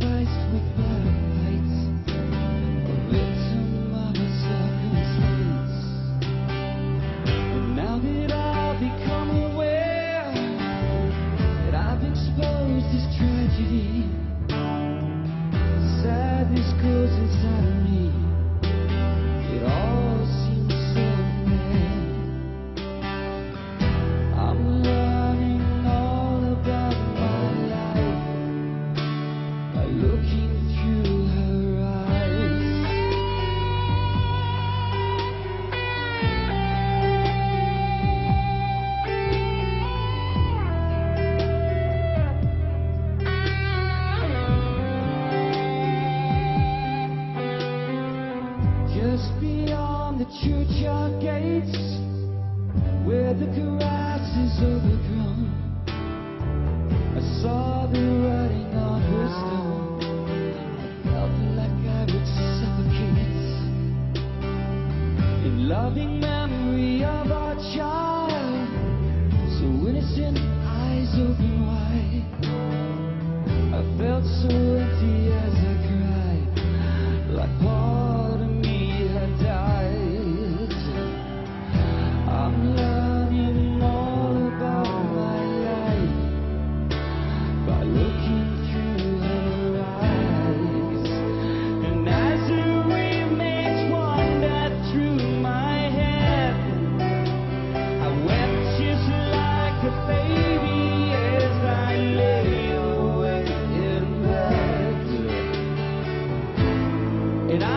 Christ with me. is overgrown. I saw the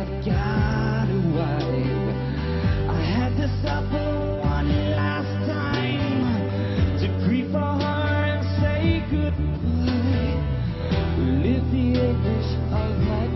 I've got a away. I had to suffer one last time to grieve for her and say goodbye. Live the anguish of my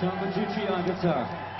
John Petrucci on guitar.